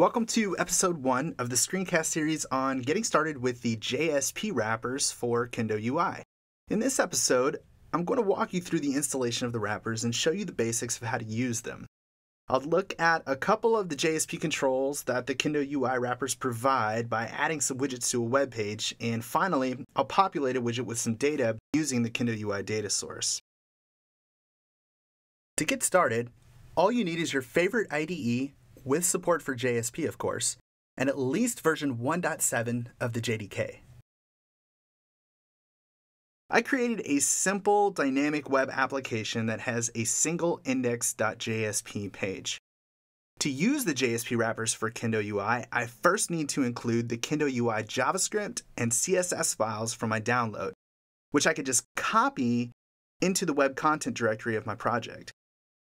Welcome to episode one of the screencast series on getting started with the JSP wrappers for Kendo UI. In this episode, I'm going to walk you through the installation of the wrappers and show you the basics of how to use them. I'll look at a couple of the JSP controls that the Kendo UI wrappers provide by adding some widgets to a web page, and finally, I'll populate a widget with some data using the Kendo UI data source. To get started, all you need is your favorite IDE with support for JSP, of course, and at least version 1.7 of the JDK. I created a simple dynamic web application that has a single index.jsp page. To use the JSP wrappers for Kendo UI, I first need to include the Kendo UI JavaScript and CSS files from my download, which I could just copy into the web content directory of my project.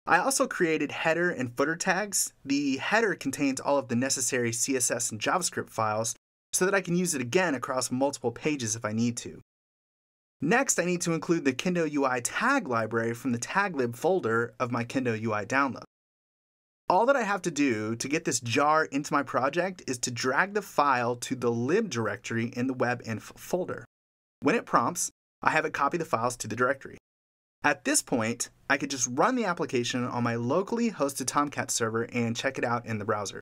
I also created header and footer tags. The header contains all of the necessary CSS and JavaScript files so that I can use it again across multiple pages if I need to. Next, I need to include the Kendo UI tag library from the taglib folder of my Kendo UI download. All that I have to do to get this jar into my project is to drag the file to the lib directory in the web inf folder. When it prompts, I have it copy the files to the directory. At this point, I could just run the application on my locally hosted Tomcat server and check it out in the browser.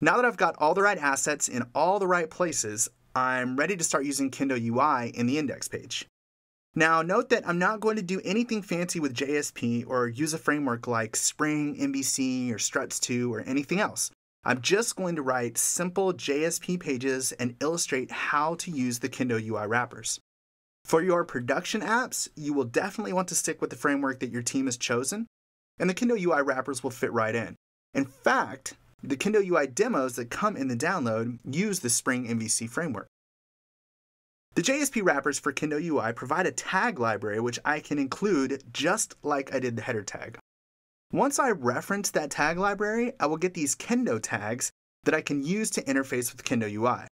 Now that I've got all the right assets in all the right places, I'm ready to start using Kendo UI in the index page. Now, note that I'm not going to do anything fancy with JSP or use a framework like Spring, MVC, or Struts2 or anything else. I'm just going to write simple JSP pages and illustrate how to use the Kendo UI wrappers. For your production apps, you will definitely want to stick with the framework that your team has chosen, and the Kendo UI wrappers will fit right in. In fact, the Kendo UI demos that come in the download use the Spring MVC framework. The JSP wrappers for Kendo UI provide a tag library which I can include just like I did the header tag. Once I reference that tag library, I will get these Kendo tags that I can use to interface with Kendo UI.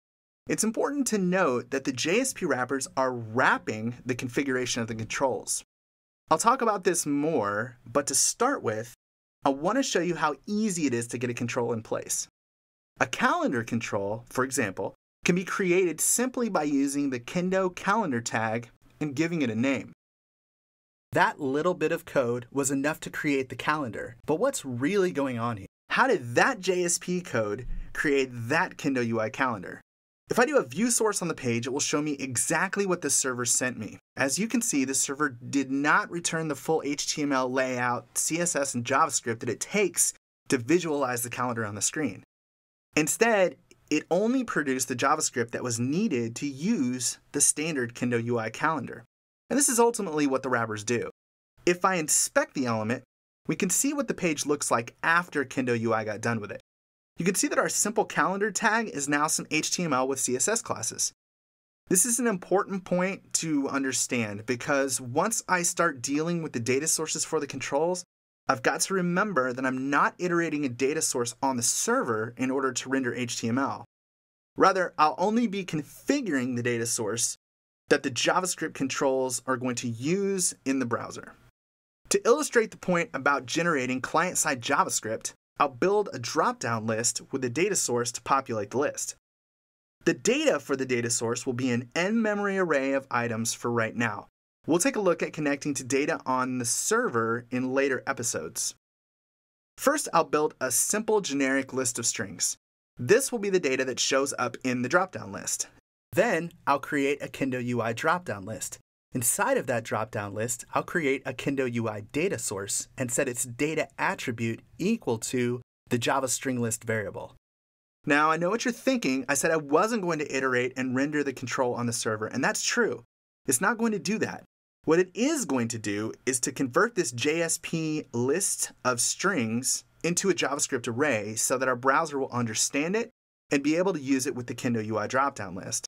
It's important to note that the JSP wrappers are wrapping the configuration of the controls. I'll talk about this more, but to start with, I want to show you how easy it is to get a control in place. A calendar control, for example, can be created simply by using the Kendo calendar tag and giving it a name. That little bit of code was enough to create the calendar, but what's really going on here? How did that JSP code create that Kendo UI calendar? If I do a view source on the page, it will show me exactly what the server sent me. As you can see, the server did not return the full HTML layout, CSS, and JavaScript that it takes to visualize the calendar on the screen. Instead, it only produced the JavaScript that was needed to use the standard Kendo UI calendar. And this is ultimately what the wrappers do. If I inspect the element, we can see what the page looks like after Kendo UI got done with it. You can see that our simple calendar tag is now some HTML with CSS classes. This is an important point to understand because once I start dealing with the data sources for the controls, I've got to remember that I'm not iterating a data source on the server in order to render HTML. Rather, I'll only be configuring the data source that the JavaScript controls are going to use in the browser. To illustrate the point about generating client-side JavaScript, I'll build a drop-down list with a data source to populate the list. The data for the data source will be an in-memory array of items for right now. We'll take a look at connecting to data on the server in later episodes. First, I'll build a simple generic list of strings. This will be the data that shows up in the drop-down list. Then, I'll create a Kendo UI drop-down list. Inside of that drop-down list, I'll create a Kendo UI data source and set its data attribute equal to the Java string list variable. Now, I know what you're thinking. I said I wasn't going to iterate and render the control on the server, and that's true. It's not going to do that. What it is going to do is to convert this JSP list of strings into a JavaScript array so that our browser will understand it and be able to use it with the Kendo UI dropdown list.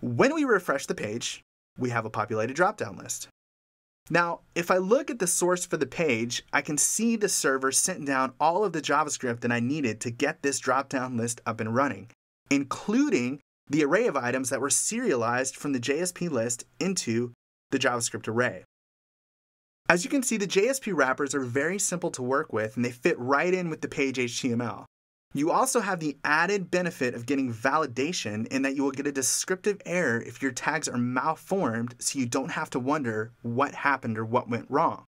When we refresh the page, we have a populated dropdown list. Now, if I look at the source for the page, I can see the server sent down all of the JavaScript that I needed to get this dropdown list up and running, including the array of items that were serialized from the JSP list into the JavaScript array. As you can see, the JSP wrappers are very simple to work with and they fit right in with the page HTML. You also have the added benefit of getting validation in that you will get a descriptive error if your tags are malformed so you don't have to wonder what happened or what went wrong.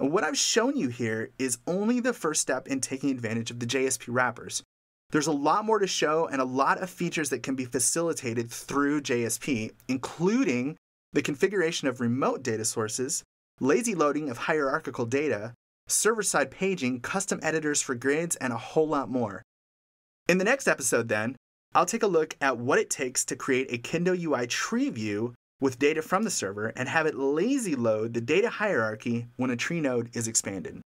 And what I've shown you here is only the first step in taking advantage of the JSP wrappers. There's a lot more to show and a lot of features that can be facilitated through JSP, including the configuration of remote data sources, lazy loading of hierarchical data, server side paging, custom editors for grids, and a whole lot more. In the next episode, then, I'll take a look at what it takes to create a Kendo UI tree view with data from the server and have it lazy load the data hierarchy when a tree node is expanded.